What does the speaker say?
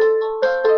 Música